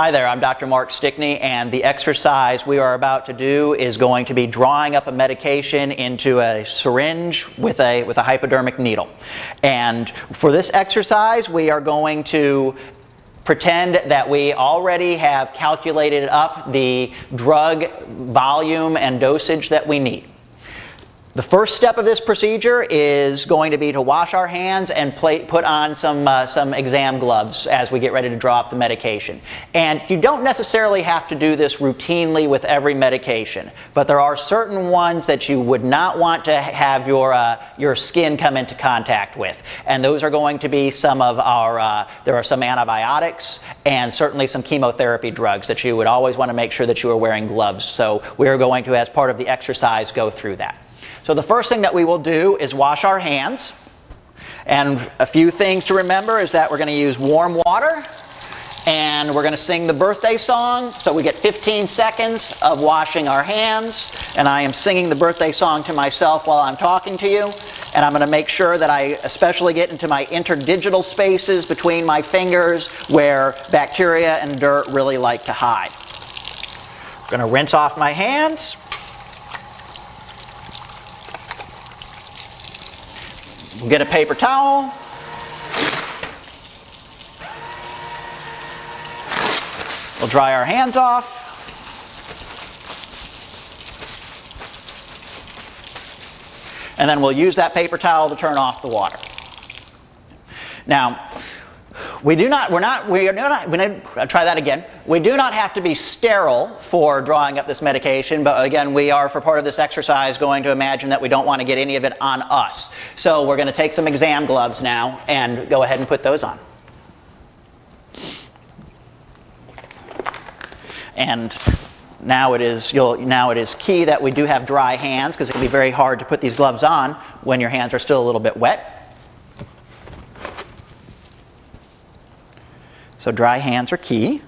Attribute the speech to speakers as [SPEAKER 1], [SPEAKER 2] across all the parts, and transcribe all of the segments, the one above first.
[SPEAKER 1] Hi there, I'm Dr. Mark Stickney, and the exercise we are about to do is going to be drawing up a medication into a syringe with a, with a hypodermic needle. And for this exercise, we are going to pretend that we already have calculated up the drug volume and dosage that we need. The first step of this procedure is going to be to wash our hands and play, put on some, uh, some exam gloves as we get ready to draw up the medication. And you don't necessarily have to do this routinely with every medication, but there are certain ones that you would not want to have your, uh, your skin come into contact with. And those are going to be some of our, uh, there are some antibiotics and certainly some chemotherapy drugs that you would always want to make sure that you are wearing gloves. So we are going to, as part of the exercise, go through that. So the first thing that we will do is wash our hands. And a few things to remember is that we're going to use warm water and we're going to sing the birthday song. So we get 15 seconds of washing our hands. And I am singing the birthday song to myself while I'm talking to you. And I'm going to make sure that I especially get into my interdigital spaces between my fingers where bacteria and dirt really like to hide. I'm going to rinse off my hands. We'll get a paper towel. We'll dry our hands off. And then we'll use that paper towel to turn off the water. Now, we do not, we're not, we are not, we need, I'll try that again. We do not have to be sterile for drawing up this medication, but again, we are, for part of this exercise, going to imagine that we don't want to get any of it on us. So we're going to take some exam gloves now and go ahead and put those on. And now it is now it is key that we do have dry hands because it can be very hard to put these gloves on when your hands are still a little bit wet. So dry hands are key.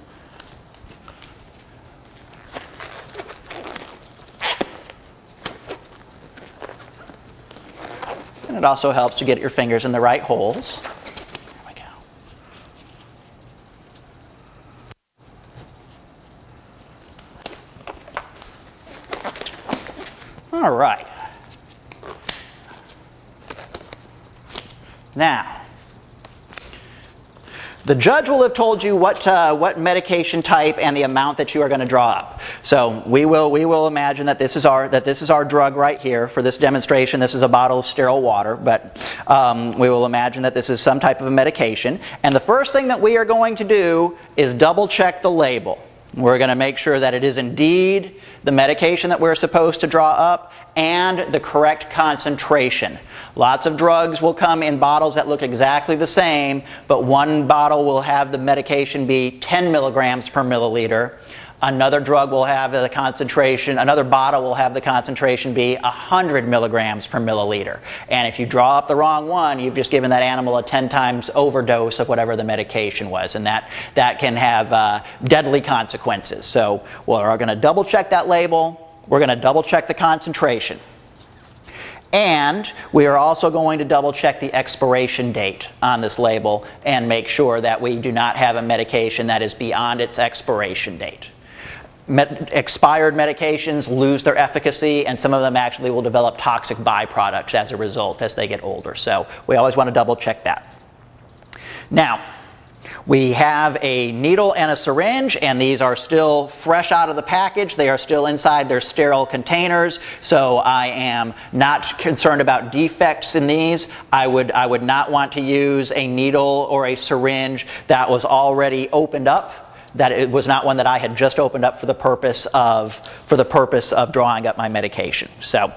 [SPEAKER 1] And it also helps to get your fingers in the right holes. There we go. All right. Now, the judge will have told you what, uh, what medication type and the amount that you are going to draw up. So we will, we will imagine that this, is our, that this is our drug right here. For this demonstration, this is a bottle of sterile water, but um, we will imagine that this is some type of a medication. And the first thing that we are going to do is double check the label. We're going to make sure that it is indeed the medication that we're supposed to draw up and the correct concentration. Lots of drugs will come in bottles that look exactly the same, but one bottle will have the medication be 10 milligrams per milliliter. Another drug will have the concentration, another bottle will have the concentration be 100 milligrams per milliliter. And if you draw up the wrong one, you've just given that animal a 10 times overdose of whatever the medication was. And that, that can have uh, deadly consequences. So we're going to double check that label. We're going to double check the concentration. And we are also going to double check the expiration date on this label and make sure that we do not have a medication that is beyond its expiration date med- expired medications lose their efficacy, and some of them actually will develop toxic byproducts as a result as they get older. So we always want to double check that. Now, we have a needle and a syringe, and these are still fresh out of the package. They are still inside their sterile containers, so I am not concerned about defects in these. I would, I would not want to use a needle or a syringe that was already opened up that it was not one that I had just opened up for the purpose of for the purpose of drawing up my medication. So,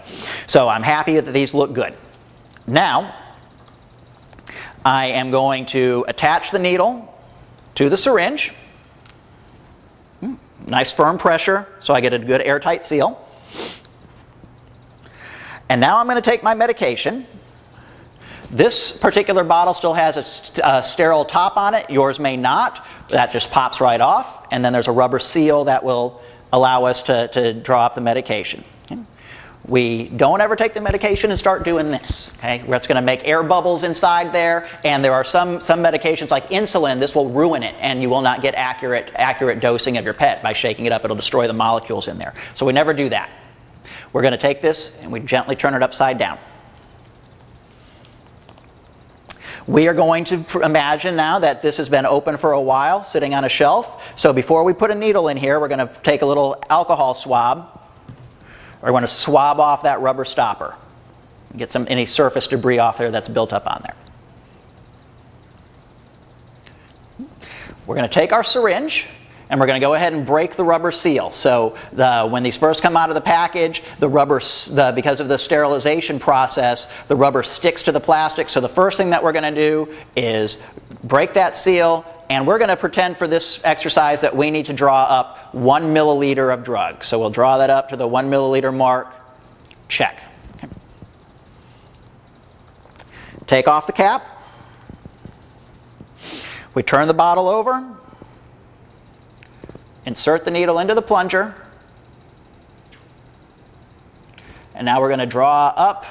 [SPEAKER 1] so I'm happy that these look good. Now, I am going to attach the needle to the syringe. Hmm, nice firm pressure, so I get a good airtight seal. And now I'm going to take my medication this particular bottle still has a, a, uh, sterile top on it. Yours may not. That just pops right off. And then there's a rubber seal that will allow us to, to draw up the medication. We don't ever take the medication and start doing this. Okay, that's going to make air bubbles inside there, and there are some some medications like insulin. This will ruin it, and you will not get accurate accurate dosing of your pet by shaking it up. It'll destroy the molecules in there. So we never do that. We're going to take this and we gently turn it upside down. We are going to imagine now that this has been open for a while, sitting on a shelf. So before we put a needle in here, we're going to take a little alcohol swab. We're going to swab off that rubber stopper. Get some any surface debris off there that's built up on there. We're going to take our syringe and we're going to go ahead and break the rubber seal. So the, when these first come out of the package, the rubber, the, because of the sterilization process, the rubber sticks to the plastic. So the first thing that we're going to do is break that seal, and we're going to pretend for this exercise that we need to draw up one milliliter of drug. So we'll draw that up to the one milliliter mark. Check. Okay. Take off the cap. We turn the bottle over insert the needle into the plunger, and now we're going to draw up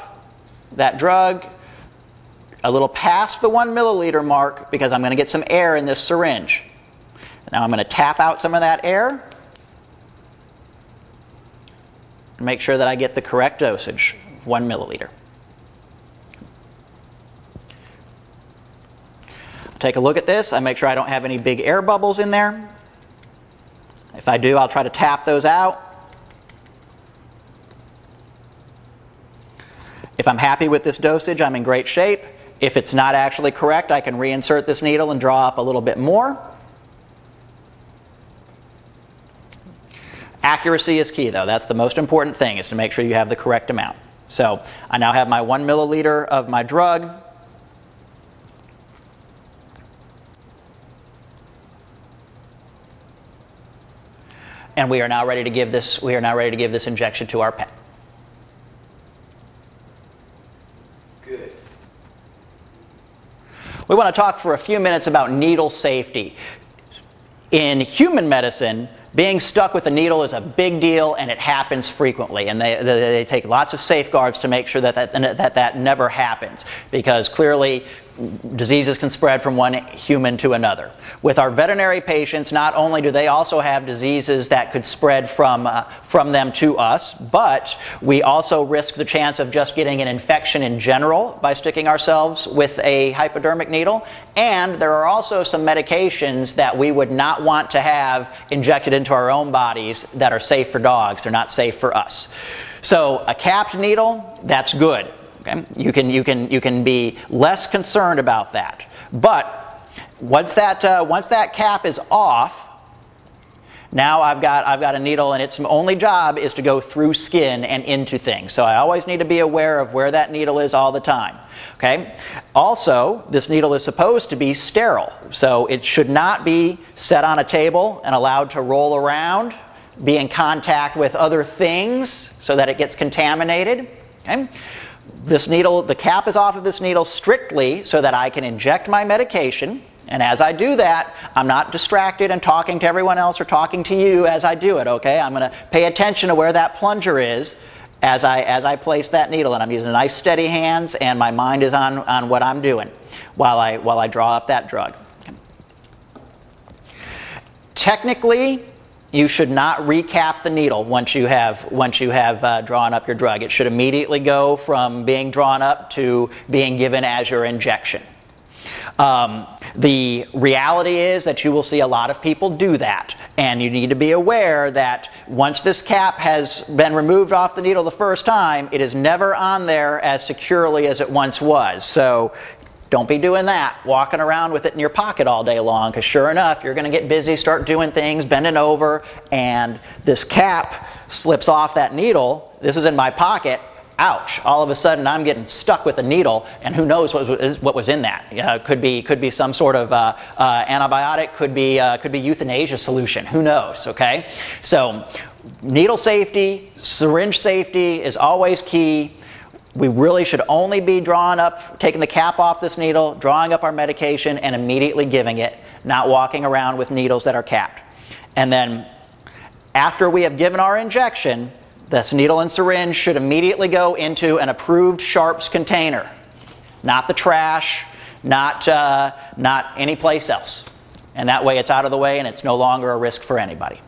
[SPEAKER 1] that drug a little past the one milliliter mark because I'm going to get some air in this syringe. Now I'm going to tap out some of that air and make sure that I get the correct dosage, one milliliter. Take a look at this. I make sure I don't have any big air bubbles in there. If I do, I'll try to tap those out. If I'm happy with this dosage, I'm in great shape. If it's not actually correct, I can reinsert this needle and draw up a little bit more. Accuracy is key though. That's the most important thing is to make sure you have the correct amount. So I now have my one milliliter of my drug. And we are now ready to give this we are now ready to give this injection to our pet.
[SPEAKER 2] Good.
[SPEAKER 1] We want to talk for a few minutes about needle safety. In human medicine, being stuck with a needle is a big deal and it happens frequently. And they, they, they, take lots of safeguards to make sure that that, that that never happens because clearly diseases can spread from one human to another. With our veterinary patients, not only do they also have diseases that could spread from, uh, from them to us, but we also risk the chance of just getting an infection in general by sticking ourselves with a hypodermic needle. And there are also some medications that we would not want to have injected into our own bodies that are safe for dogs. They're not safe for us. So, a capped needle, that's good. Okay? You, can, you, can, you can be less concerned about that. But once that, uh, once that cap is off, now I've got, I've got a needle and its only job is to go through skin and into things. So I always need to be aware of where that needle is all the time. Okay? Also, this needle is supposed to be sterile. So it should not be set on a table and allowed to roll around, be in contact with other things so that it gets contaminated. Okay? This needle, the cap is off of this needle strictly so that I can inject my medication. And as I do that, I'm not distracted and talking to everyone else or talking to you as I do it, okay? I'm going to pay attention to where that plunger is as I, as I place that needle. And I'm using nice steady hands and my mind is on, on what I'm doing while I, while I draw up that drug. Technically, you should not recap the needle once you have once you have uh, drawn up your drug. It should immediately go from being drawn up to being given as your injection. Um, the reality is that you will see a lot of people do that, and you need to be aware that once this cap has been removed off the needle the first time, it is never on there as securely as it once was. So don't be doing that, walking around with it in your pocket all day long, because sure enough, you're going to get busy, start doing things, bending over, and this cap slips off that needle. This is in my pocket. Ouch! All of a sudden, I'm getting stuck with a needle, and who knows what was, what was in that? Uh, could be could be some sort of uh, uh, antibiotic, could be uh, could be euthanasia solution. Who knows? Okay, so needle safety, syringe safety is always key we really should only be drawing up, taking the cap off this needle, drawing up our medication, and immediately giving it, not walking around with needles that are capped. And then after we have given our injection, This needle and syringe should immediately go into an approved Sharps container, not the trash, not, uh, not any place else. And that way it's out of the way and it's no longer a risk for anybody.